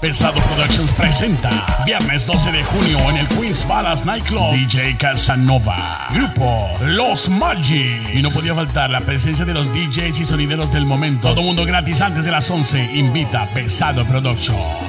Pesado Productions presenta Viernes 12 de junio en el Queen's Palace Nightclub DJ Casanova. Grupo Los Magic. Y no podía faltar la presencia de los DJs y sonideros del momento. Todo mundo gratis antes de las 11 Invita Pesado Productions.